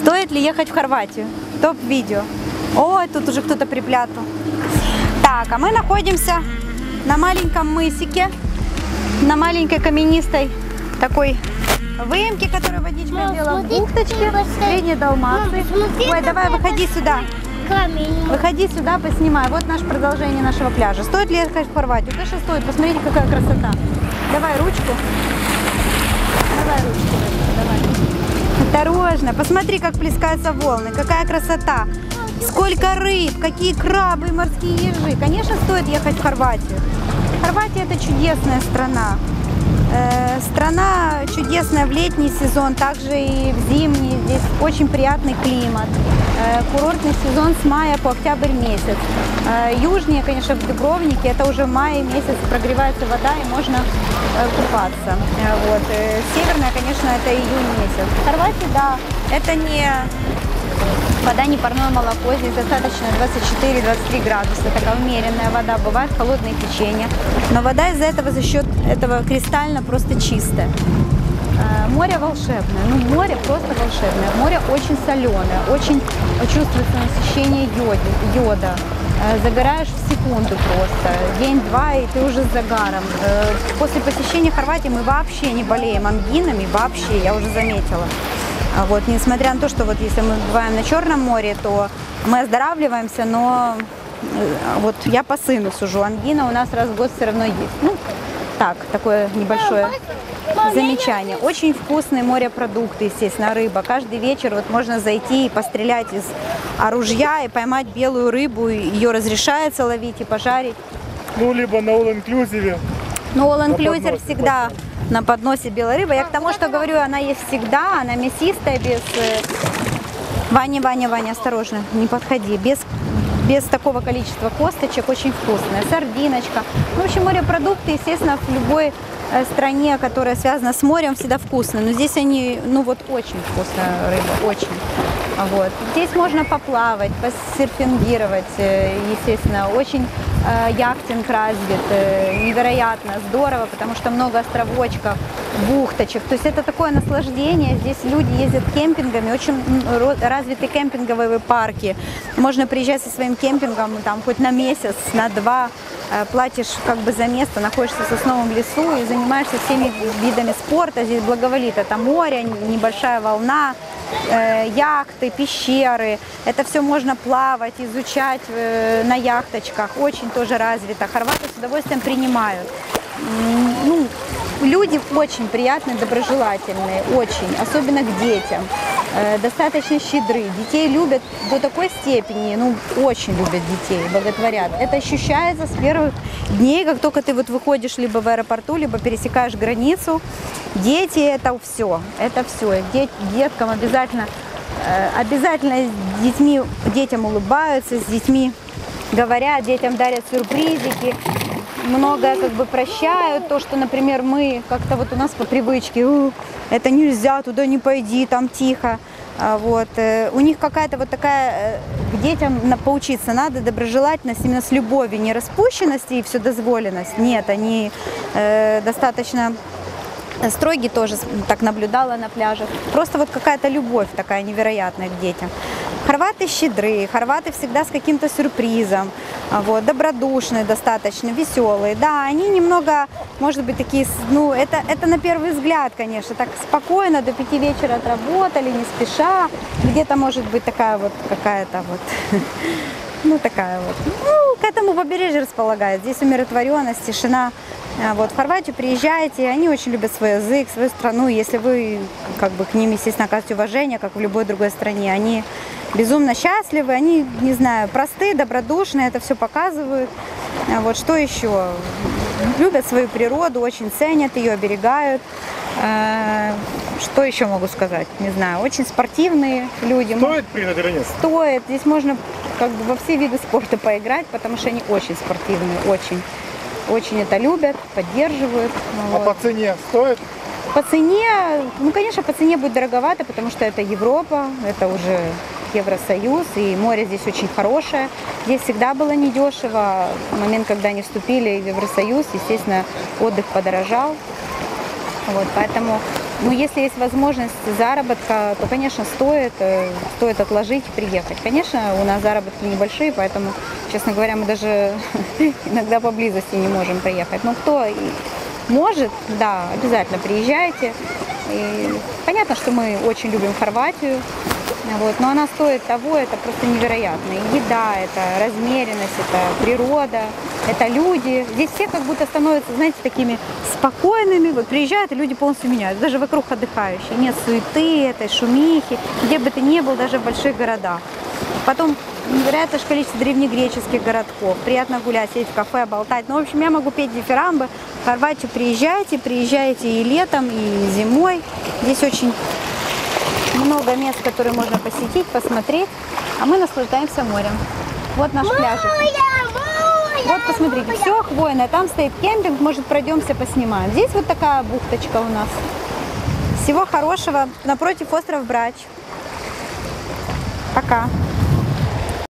Стоит ли ехать в Хорватию? Топ-видео. Ой, тут уже кто-то припрятал. Так, а мы находимся на маленьком мысике, на маленькой каменистой такой выемке, которая водичка Мам, делала в смотри, бухточке, какие большие. средней Далмации. Мам, смотри, Ой, давай, выходи сюда. Камень. Выходи сюда, поснимай. Вот наше продолжение нашего пляжа. Стоит ли ехать в Хорватию? Конечно, стоит. Посмотрите, какая красота. Давай ручку. Давай ручку. Давай. Осторожно. Посмотри, как плескаются волны. Какая красота. Сколько рыб, какие крабы морские ежи. Конечно, стоит ехать в Хорватию. Хорватия это чудесная страна. Э, Страна чудесная в летний сезон, также и в зимний. Очень приятный климат. Э, Курортный сезон с мая по октябрь месяц. Э, Южнее, конечно, в Дубровнике, это уже май месяц, прогревается вода и можно э, купаться. Вот. Северная, конечно, это июнь месяц. В Хорватии, да, это не Вода не парное молоко, здесь достаточно 24-23 градуса, такая умеренная вода, бывает холодные течения. Но вода из-за этого за счет этого кристально просто чистая. Э, Море волшебное, ну море просто волшебное. Море очень соленое, очень чувствуется насыщение йода. Э, Загораешь в секунду просто, день-два и ты уже с загаром. Э, После посещения Хорватии мы вообще не болеем ангинами, вообще, я уже заметила. А Вот, несмотря на то, что вот если мы бываем на Черном море, то мы оздоравливаемся, но э, вот я по сыну сужу, ангина у нас раз в год все равно есть. Ну, так, такое небольшое замечание. Очень вкусные морепродукты, естественно, рыба. Каждый вечер вот можно зайти и пострелять из оружия и поймать белую рыбу. Ее разрешается ловить и пожарить. Ну, либо на all-inclusive. Но all На inclusive подносе, всегда на подносе белая рыба. Я к тому, что говорю, она есть всегда, она мясистая, без... э, Ваня, Ваня, Ваня, осторожно, не подходи. Без, без такого количества косточек, очень вкусная. Сардиночка. В общем, морепродукты, естественно, в любой э, стране, которая связана с морем, всегда вкусные. Но здесь они, ну вот, очень вкусная рыба, очень. Вот. Здесь можно поплавать, посерфингировать, э, естественно. Очень яхтинг развит, э, невероятно здорово, потому что много островочков, бухточек. То есть это такое наслаждение. Здесь люди ездят кемпингами, очень развиты кемпинговые парки. Можно приезжать со своим кемпингом там хоть на месяц, на два, э, платишь как бы за место, находишься в сосновом лесу и занимаешься всеми видами спорта. Здесь благоволит это море, небольшая волна, э, яхты, пещеры. Это все можно плавать, изучать э, на яхточках. Очень тоже развито. Хорваты с удовольствием принимают. Ну, люди очень приятные, доброжелательные, очень, особенно к детям. Э, Достаточно щедры. Детей любят до такой степени, ну, очень любят детей, боготворят. Это ощущается с первых дней, как только ты вот выходишь либо в аэропорту, либо пересекаешь границу. Дети это все, это все. деткам обязательно, э, обязательно с детьми, детям улыбаются, с детьми говорят, детям дарят сюрпризики, многое как бы прощают. То, что, например, мы как-то вот у нас по привычке, «У, это нельзя, туда не пойди, там тихо. А Вот. э, У них какая-то вот такая, э, к детям поучиться надо, доброжелательность, именно с любовью, не распущенность и вседозволенность. Нет, они э, достаточно строгий тоже так наблюдала на пляжах. Просто вот какая-то любовь такая невероятная к детям. Хорваты щедрые, хорваты всегда с каким-то сюрпризом, а вот, добродушные достаточно, веселые. Да, они немного, может быть, такие, ну, это, это на первый взгляд, конечно, так спокойно, до пяти вечера отработали, не спеша. Где-то может быть такая вот какая-то вот, ну, такая вот, ну, к этому побережье располагает. Здесь умиротворенность, тишина. А Вот, в Хорватию приезжаете, они очень любят свой язык, свою страну. Если вы как бы к ним, естественно, оказываете уважение, как в любой другой стране, они безумно счастливы, они, не знаю, простые, добродушные, это все показывают. А Вот, что еще? Любят свою природу, очень ценят ее, оберегают. Э, Что еще могу сказать? Не знаю, очень спортивные люди. Стоит приехать или нет? Стоит. Здесь можно как бы во все виды спорта поиграть, потому что они очень спортивные, очень. Очень это любят, поддерживают. А Вот. по цене стоит? По цене, ну, конечно, по цене будет дороговато, потому что это Европа, это уже Евросоюз, и море здесь очень хорошее. Здесь всегда было недешево. В момент, когда они вступили в Евросоюз, естественно, отдых подорожал. Вот, поэтому Ну, если есть возможность заработка, то, конечно, стоит, э, стоит отложить приехать. Конечно, у нас заработки небольшие, поэтому, честно говоря, мы даже иногда поблизости не можем приехать. Но кто может, да, обязательно приезжайте. И понятно, что мы очень любим Хорватию, вот, но она стоит того, это просто невероятно. И еда, это размеренность, это природа, это люди. Здесь все как будто становятся, знаете, такими спокойными. Вот приезжают, и люди полностью меняются. Даже вокруг отдыхающие. Нет суеты, этой шумихи, где бы ты ни был, даже в больших городах. Потом невероятное же количество древнегреческих городков. Приятно гулять, сидеть в кафе, болтать. Ну, в общем, я могу петь дифирамбы. В Хорватию приезжайте, приезжайте и летом, и зимой. Здесь очень много мест, которые можно посетить, посмотреть. А мы наслаждаемся морем. Вот наш пляжик. Вот, посмотрите, все хвойное. Там стоит кемпинг, может, пройдемся, поснимаем. Здесь вот такая бухточка у нас. Всего хорошего. Напротив остров Брач. Пока.